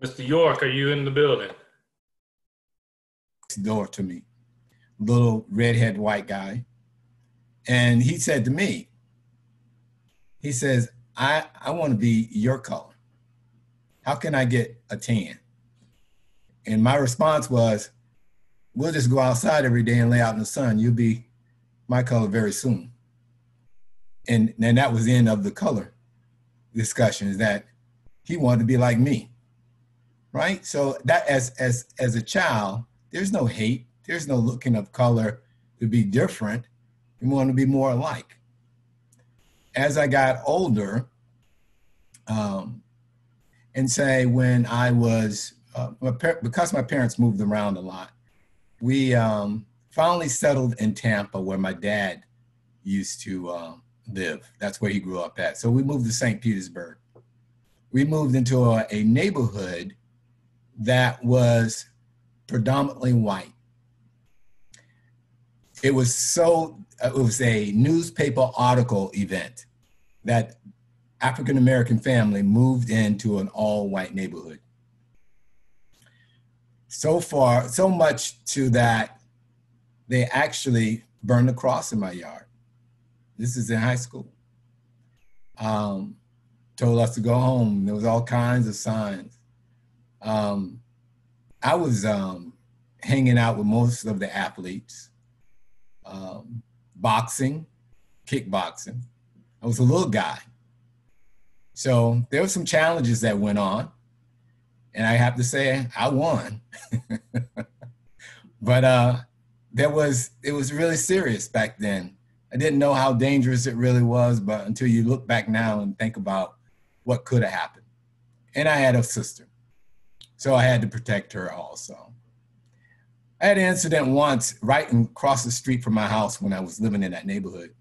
Mr. York, are you in the building? Door to me, little redhead white guy. And he said to me, he says, I, I want to be your color. How can I get a tan? And my response was, we'll just go outside every day and lay out in the sun. You'll be my color very soon. And then that was the end of the color discussion is that he wanted to be like me. Right? So that as as as a child, there's no hate, there's no looking of color to be different. We want to be more alike. As I got older, um, and say when I was uh, because my parents moved around a lot, we um, finally settled in Tampa, where my dad used to uh, live. That's where he grew up at. So we moved to St. Petersburg. We moved into a, a neighborhood that was predominantly white. It was so, it was a newspaper article event that African American family moved into an all white neighborhood. So far, so much to that they actually burned a cross in my yard. This is in high school. Um, told us to go home. There was all kinds of signs. Um, I was um, hanging out with most of the athletes, um, boxing, kickboxing. I was a little guy. So there were some challenges that went on. And I have to say, I won. but uh, there was, it was really serious back then. I didn't know how dangerous it really was, but until you look back now and think about what could have happened. And I had a sister. So I had to protect her also. I had an incident once right across the street from my house when I was living in that neighborhood.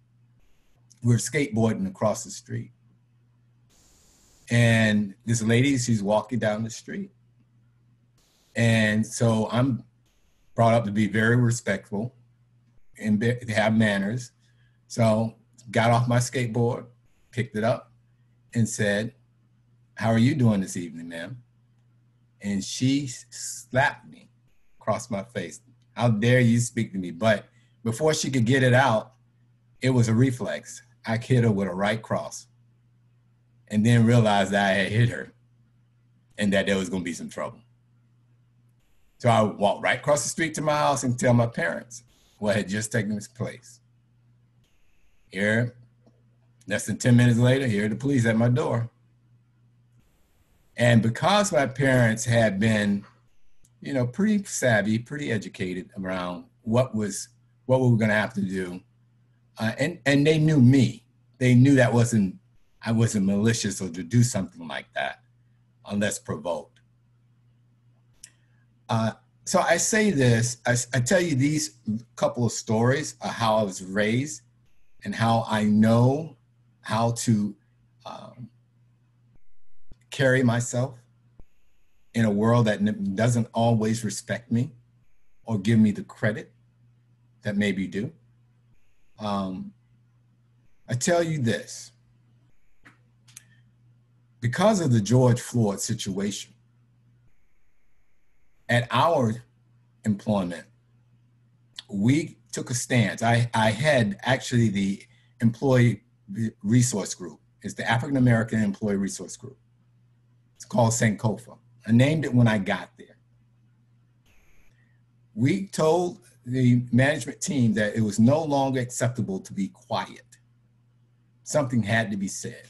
We were skateboarding across the street. And this lady, she's walking down the street. And so I'm brought up to be very respectful and have manners. So got off my skateboard, picked it up, and said, How are you doing this evening, ma'am? And she slapped me across my face. How dare you speak to me? But before she could get it out, it was a reflex. I hit her with a right cross and then realized that I had hit her and that there was going to be some trouble. So I walked right across the street to my house and tell my parents what had just taken place. Here, less than 10 minutes later, here the police at my door. And because my parents had been, you know, pretty savvy, pretty educated around what was what we were going to have to do, uh, and and they knew me. They knew that wasn't I wasn't malicious or to do something like that unless provoked. Uh, so I say this, I, I, tell you these couple of stories of how I was raised and how I know how to um, carry myself in a world that doesn't always respect me or give me the credit that maybe do. Um, I tell you this because of the George Floyd situation, at our employment, we took a stance. I, I had actually the employee resource group. It's the African American Employee Resource Group. It's called Sankofa. I named it when I got there. We told the management team that it was no longer acceptable to be quiet. Something had to be said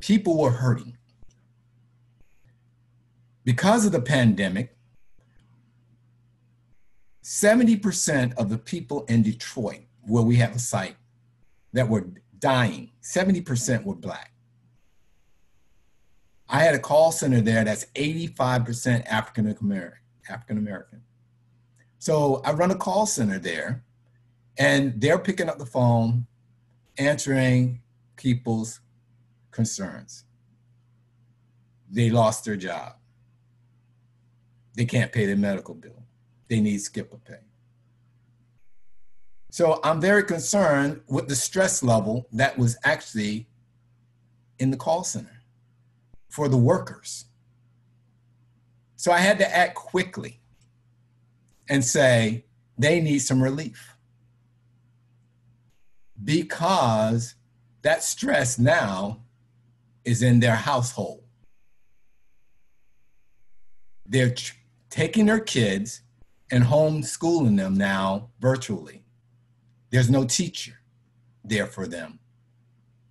people were hurting. Because of the pandemic, 70% of the people in Detroit, where we have a site, that were dying, 70% were Black. I had a call center there that's 85% African American. African American. So I run a call center there, and they're picking up the phone, answering people's concerns. They lost their job. They can't pay their medical bill. They need skip-a-pay. So I'm very concerned with the stress level that was actually in the call center for the workers. So I had to act quickly and say, they need some relief. Because that stress now is in their household. They're taking their kids and homeschooling them now virtually. There's no teacher there for them.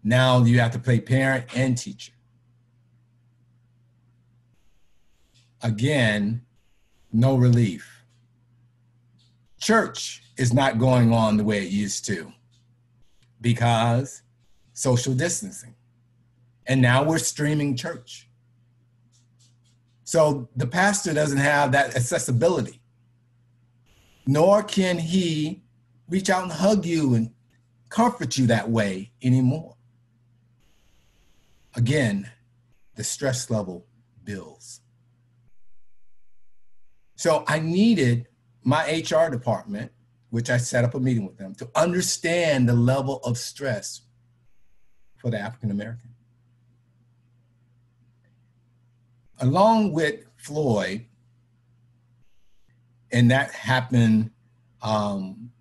Now you have to play parent and teacher. Again, no relief. Church is not going on the way it used to because social distancing. And now we're streaming church. So the pastor doesn't have that accessibility, nor can he reach out and hug you and comfort you that way anymore. Again, the stress level builds. So I needed my HR department, which I set up a meeting with them, to understand the level of stress for the African American. Along with Floyd, and that happened um,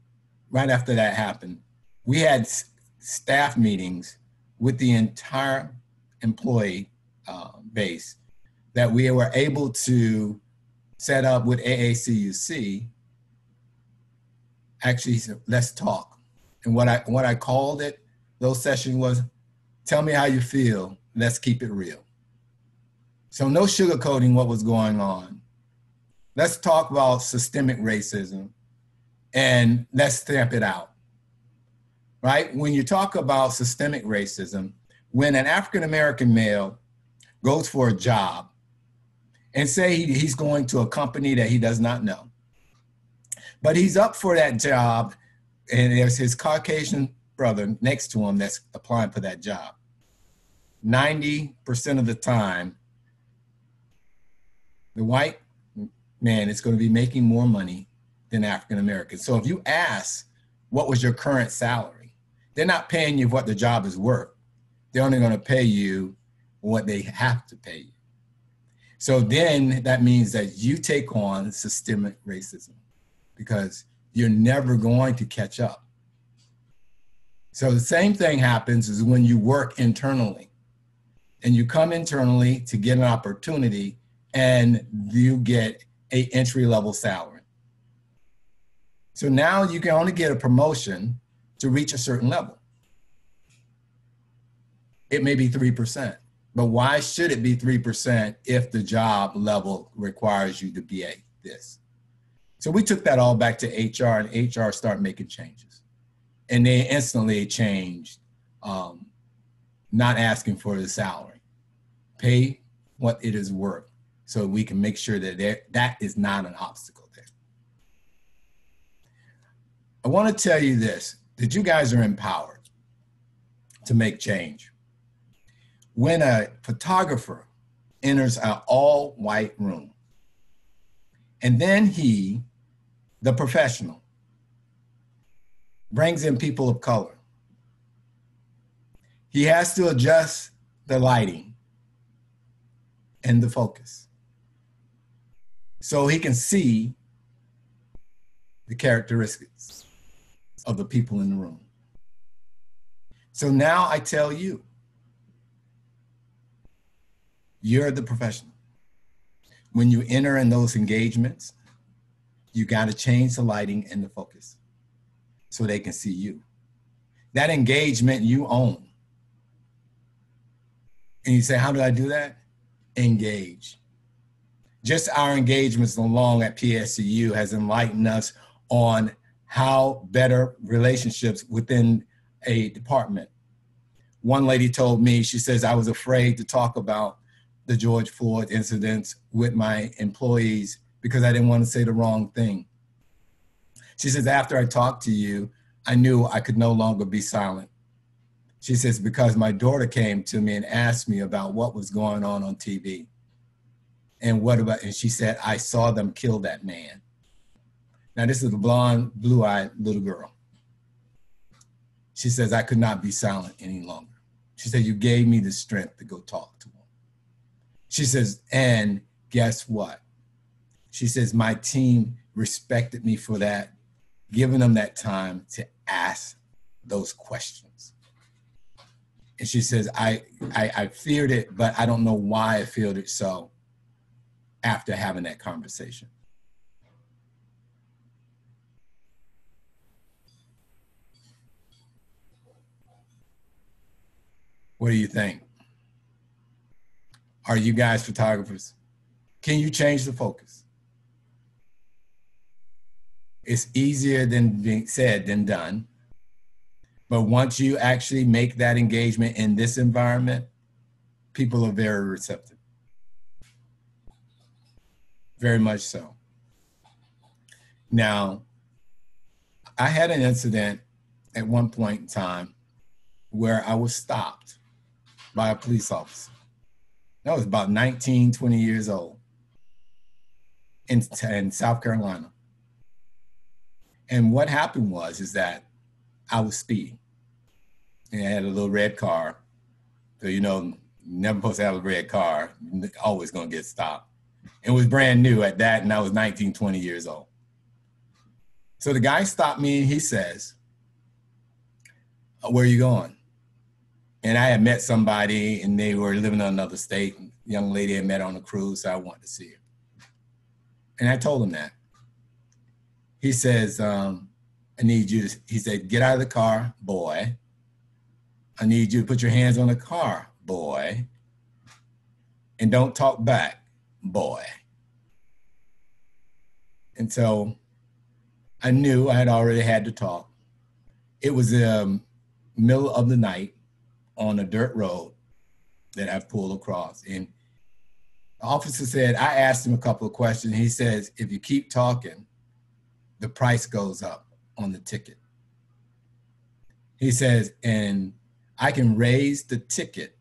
right after that happened, we had staff meetings with the entire employee uh, base that we were able to set up with AACUC. Actually, let's talk. And what I what I called it, those sessions was, tell me how you feel. Let's keep it real. So no sugarcoating what was going on. Let's talk about systemic racism and let's stamp it out. Right? When you talk about systemic racism, when an African American male goes for a job and say he, he's going to a company that he does not know, but he's up for that job and there's his Caucasian brother next to him that's applying for that job. 90% of the time, the white man is going to be making more money than African American. So if you ask, what was your current salary? They're not paying you what the job is worth. They're only going to pay you what they have to pay you. So then that means that you take on systemic racism because you're never going to catch up. So the same thing happens is when you work internally and you come internally to get an opportunity and you get a entry level salary. So now you can only get a promotion to reach a certain level. It may be 3%, but why should it be 3% if the job level requires you to be a this? So we took that all back to HR and HR started making changes. And they instantly changed um, not asking for the salary. Pay what it is worth so we can make sure that that is not an obstacle there. I want to tell you this that you guys are empowered to make change. When a photographer enters an all white room, and then he, the professional, brings in people of color, he has to adjust the lighting and the focus so he can see the characteristics of the people in the room. So now I tell you, you're the professional. When you enter in those engagements, you got to change the lighting and the focus so they can see you. That engagement you own. And you say, How do I do that? Engage just our engagements along at PSCU has enlightened us on how better relationships within a department. One lady told me, she says, I was afraid to talk about the George Floyd incidents with my employees because I didn't want to say the wrong thing. She says, after I talked to you, I knew I could no longer be silent. She says, because my daughter came to me and asked me about what was going on on TV. And what about, and she said, I saw them kill that man. Now, this is a blonde, blue eyed little girl. She says, I could not be silent any longer. She said, You gave me the strength to go talk to. She says, And guess what? She says, my team respected me for that, giving them that time to ask those questions. And she says, I, I, I feared it, but I don't know why I feared it so after having that conversation. What do you think? Are you guys photographers? Can you change the focus? It's easier than being said than done. But once you actually make that engagement in this environment, people are very receptive. Very much so. Now, I had an incident at one point in time where I was stopped by a police officer. I was about 19, 20 years old in, in South Carolina. And what happened was is that I was speeding. And I had a little red car. So you know, never supposed to have a red car, always gonna get stopped. It was brand new at that, and I was 19, 20 years old. So the guy stopped me and he says, Where are you going? And I had met somebody and they were living in another state. young lady I met on a cruise, so I wanted to see her. And I told him that. He says, um, I need you to, he said, get out of the car, boy. I need you to put your hands on the car, boy. And don't talk back, boy. And so I knew I had already had to talk. It was the um, middle of the night on a dirt road that I pulled across. And the officer said, I asked him a couple of questions. He says, if you keep talking, the price goes up on the ticket. He says, and I can raise the ticket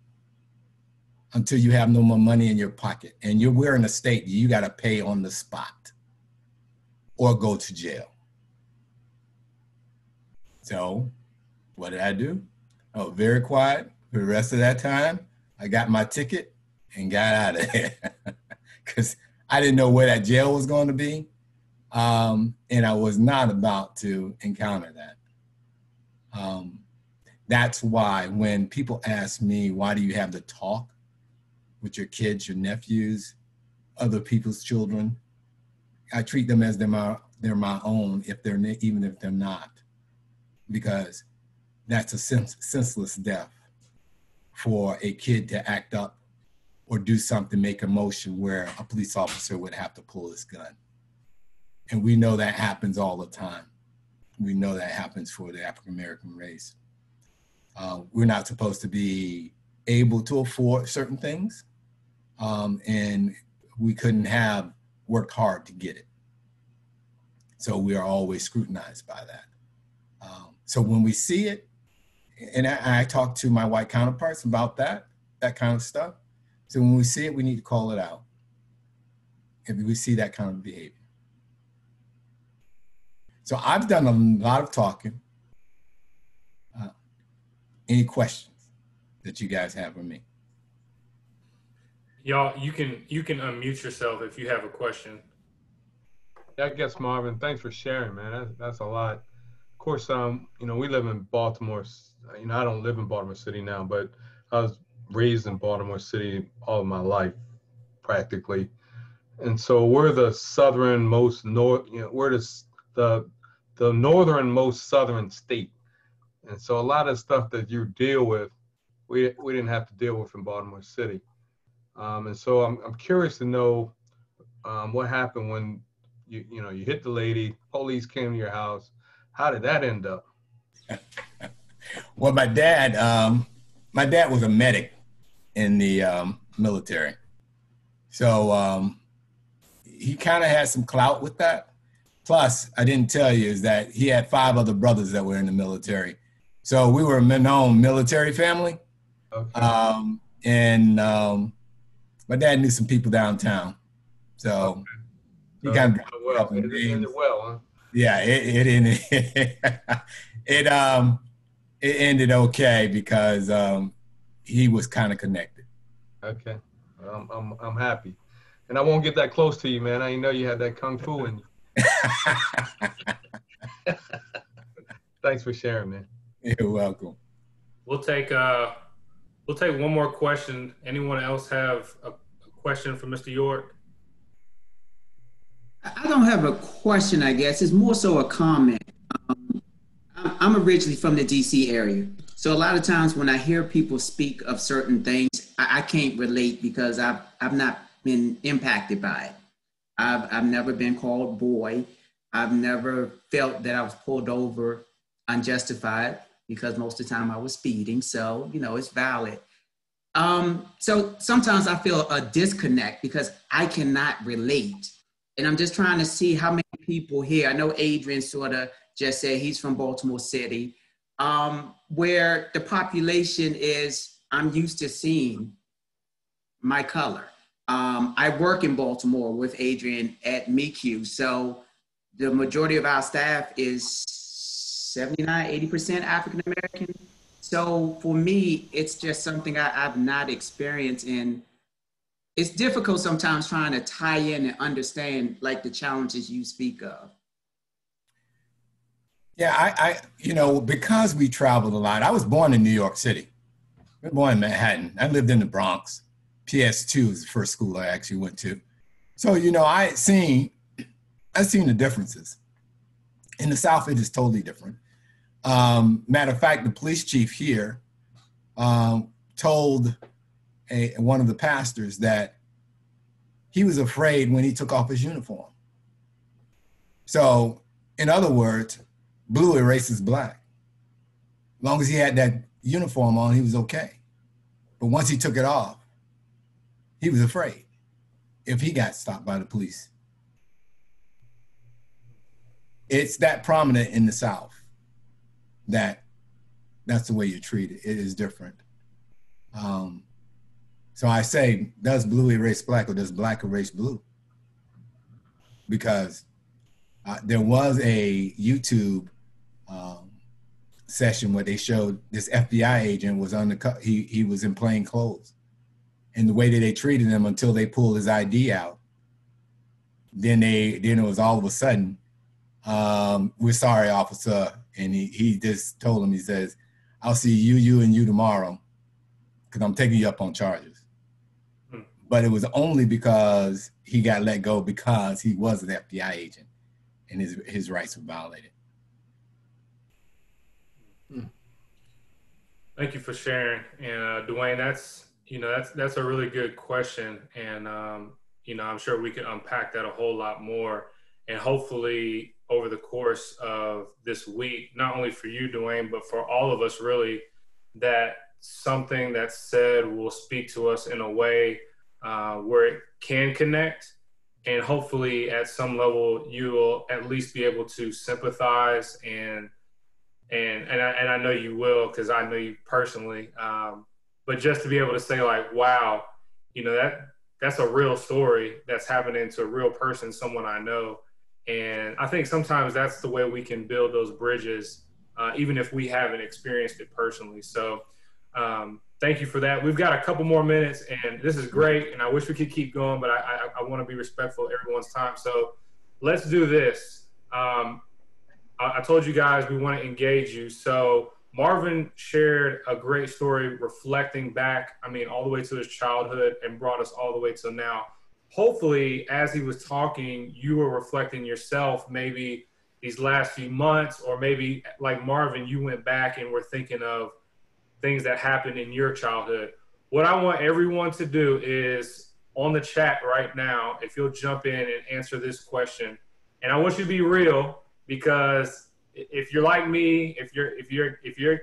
until you have no more money in your pocket. And you're we're in a state you got to pay on the spot or go to jail. So what did I do? I was very quiet for the rest of that time. I got my ticket and got out of there because I didn't know where that jail was going to be. Um, and I was not about to encounter that. Um, that's why when people ask me, why do you have to talk with your kids, your nephews, other people's children? I treat them as they're my, they're my own, if they're even if they're not, because that's a sens- senseless death for a kid to act up or do something, make a motion where a police officer would have to pull his gun. And we know that happens all the time. We know that happens for the African American race. Uh, we're not supposed to be able to afford certain things, um, and we couldn't have worked hard to get it. So we are always scrutinized by that. Um, so when we see it, and I, I talk to my white counterparts about that, that kind of stuff. So when we see it, we need to call it out. If we see that kind of behavior. So I've done a lot of talking. Uh, any questions that you guys have for me? Y'all, you can you can unmute yourself if you have a question. I guess Marvin, thanks for sharing, man. That's, that's a lot. Course, um, you know, we live in Baltimore. You know, I don't live in Baltimore City now, but I was raised in Baltimore City all of my life, practically. And so we're the southernmost north. You know, we're the the the northernmost southern state. And so a lot of stuff that you deal with, we we didn't have to deal with in Baltimore City. Um, and so I'm I'm curious to know um, what happened when you you know you hit the lady, police came to your house. How did that end up? well, my dad, um, my dad was a medic in the um, military, so um, he kind of had some clout with that. Plus, I didn't tell you is that he had five other brothers that were in the military, so we were a known military family. Okay. Um, and um, my dad knew some people downtown, so okay. he kind of well. It ended well, huh? Yeah, it, it ended. it um it ended okay because um he was kind of connected. Okay, I'm I'm I'm happy. And I won't get that close to you, man. I didn't know you had that kung fu in you. Thanks for sharing, man. You're welcome. We'll take uh, we'll take one more question. Anyone else have a, a question for Mr. York? I don't have a question, I guess. It's more so a comment. Um, I'm, originally from the DC area. So a lot of times when I hear people speak of certain things, I, I can't relate because I've, I've not been impacted by it. I've, I've never been called boy. I've never felt that I was pulled over unjustified because most of the time I was speeding. So, you know, it's valid. Um, so sometimes I feel a disconnect because I cannot relate. And I'm just trying to see how many people here, I know Adrian sort of just said he's from Baltimore City, um, where the population is, I'm used to seeing my color. Um, I work in Baltimore with Adrian at MECU. So the majority of our staff is 79, 80% African American. So for me, it's just something I, have not experienced and it's difficult sometimes trying to tie in and understand like the challenges you speak of. Yeah, I, I you know, because we traveled a lot, I was born in New York City. I was born in Manhattan. I lived in the Bronx. PS2 is the first school I actually went to. So, you know, I seen I seen the differences. In the South, it is totally different. Um, matter of fact, the police chief here um, told a, one of the pastors that he was afraid when he took off his uniform. So, in other words, blue erases black. As long as he had that uniform on, he was okay. But once he took it off, he was afraid if he got stopped by the police. It's that prominent in the South that that's the way you're treated. It is different. Um, so I say, does blue erase black or does black erase blue? Because uh, there was a YouTube um, session where they showed this FBI agent was the he he was in plain clothes, and the way that they treated him until they pulled his ID out. Then they then it was all of a sudden, um, we're sorry, officer, and he he just told him he says, I'll see you, you, and you tomorrow, because I'm taking you up on charges. Hmm. But it was only because he got let go because he was an FBI agent, and his his rights were violated. Thank you for sharing. And uh, Dwayne, that's you know that's that's a really good question, and um, you know I'm sure we can unpack that a whole lot more, and hopefully over the course of this week, not only for you, Dwayne, but for all of us, really, that something that's said will speak to us in a way uh, where it can connect, and hopefully at some level you will at least be able to sympathize and and and I, and I know you will because I know you personally. Um, but just to be able to say like, wow, you know that that's a real story that's happening to a real person, someone I know, and I think sometimes that's the way we can build those bridges, uh, even if we haven't experienced it personally. So. Um, thank you for that. We've got a couple more minutes, and this is great. And I wish we could keep going, but I, I, I want to be respectful of everyone's time. So let's do this. Um, I told you guys we want to engage you. So Marvin shared a great story reflecting back, I mean, all the way to his childhood and brought us all the way to now. Hopefully, as he was talking, you were reflecting yourself maybe these last few months, or maybe like Marvin, you went back and were thinking of things that happened in your childhood. What I want everyone to do is on the chat right now, if you'll jump in and answer this question. And I want you to be real because if you're like me, if you're if you're if you're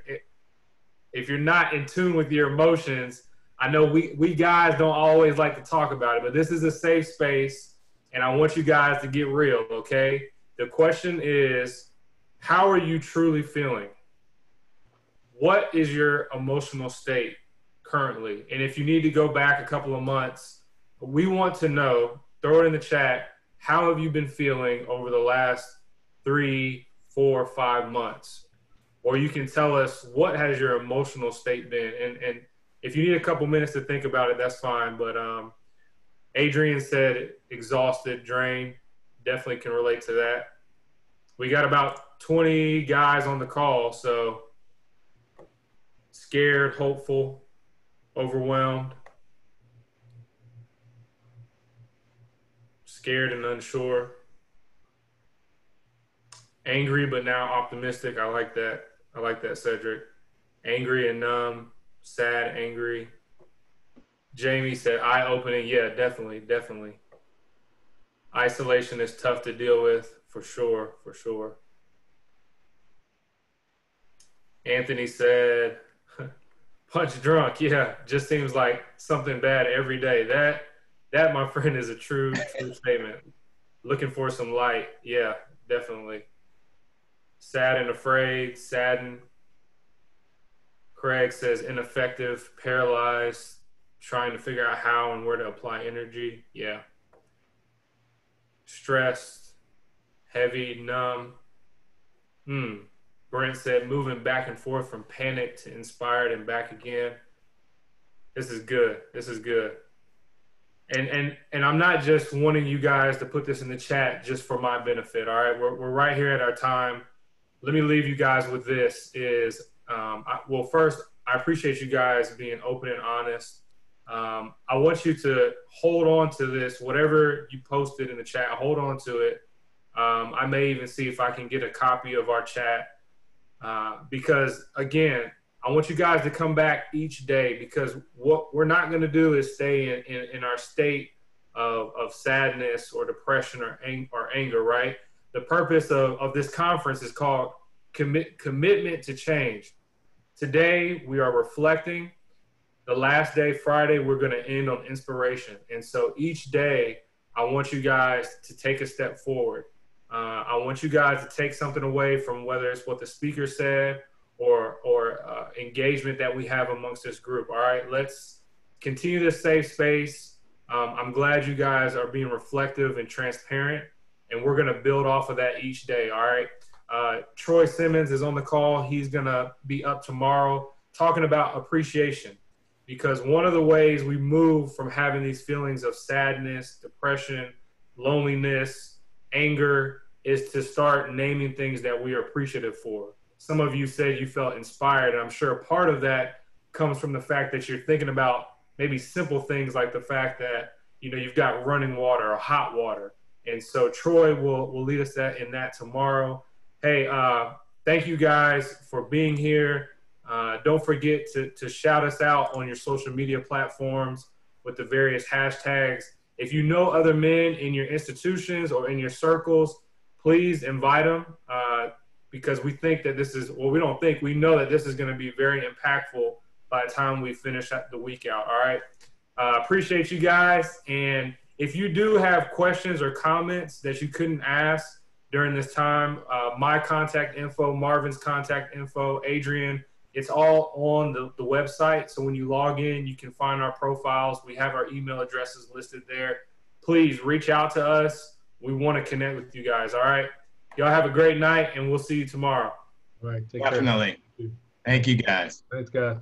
if you're not in tune with your emotions, I know we we guys don't always like to talk about it, but this is a safe space and I want you guys to get real, okay? The question is how are you truly feeling? What is your emotional state currently? And if you need to go back a couple of months, we want to know, throw it in the chat, how have you been feeling over the last three, four, five months. Or you can tell us what has your emotional state been. And, and if you need a couple minutes to think about it, that's fine. But um, Adrian said exhausted, drained. Definitely can relate to that. We got about 20 guys on the call, so scared, hopeful, overwhelmed, scared and unsure, angry but now optimistic. I like that. I like that, Cedric. Angry and numb, sad, angry. Jamie said eye opening. Yeah, definitely, definitely. Isolation is tough to deal with for sure, for sure. Anthony said punch drunk. Yeah, just seems like something bad every day. That that my friend is a true true statement. Looking for some light. Yeah, definitely. Sad and afraid, saddened. Craig says ineffective, paralyzed, trying to figure out how and where to apply energy. Yeah. Stressed, heavy, numb. Hmm. Brent said moving back and forth from panic to inspired and back again. This is good. This is good. And and and I'm not just wanting you guys to put this in the chat just for my benefit. All right, we're we're right here at our time. Let me leave you guys with this. Is um, I, well, first I appreciate you guys being open and honest um, I want you to hold on to this, whatever you posted in the chat, hold on to it. Um, I may even see if I can get a copy of our chat uh, because, again, I want you guys to come back each day because what we're not going to do is stay in, in, in, our state of, of sadness or depression or, ang- or anger, right? The purpose of, of this conference is called commit, Commitment to Change. Today, we are reflecting the last day, Friday, we're going to end on inspiration. And so each day, I want you guys to take a step forward. Uh, I want you guys to take something away from whether it's what the speaker said or or uh, engagement that we have amongst this group. All right, let's continue this safe space. Um, I'm glad you guys are being reflective and transparent, and we're going to build off of that each day. All right. Uh, Troy Simmons is on the call. He's going to be up tomorrow talking about appreciation because one of the ways we move from having these feelings of sadness, depression, loneliness, anger is to start naming things that we are appreciative for. Some of you said you felt inspired. I'm sure part of that comes from the fact that you're thinking about maybe simple things like the fact that you know you've got running water or hot water. And so Troy will will lead us that in that tomorrow. Hey, uh, thank you guys for being here. Uh, don't forget to, to shout us out on your social media platforms with the various hashtags. If you know other men in your institutions or in your circles, please invite them uh, because we think that this is, well, we don't think, we know that this is going to be very impactful by the time we finish the week out. All right. Uh, appreciate you guys. And if you do have questions or comments that you couldn't ask during this time, uh, my contact info, Marvin's contact info, Adrian, it's all on the, the website. So when you log in, you can find our profiles. We have our email addresses listed there. Please reach out to us. We want to connect with you guys. All right. Y'all have a great night and we'll see you tomorrow. All right. Definitely. Care. Thank you guys. Thanks, guys.